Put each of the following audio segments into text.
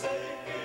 forsaken.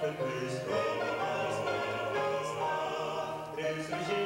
Christo Christus, Christus, Christus,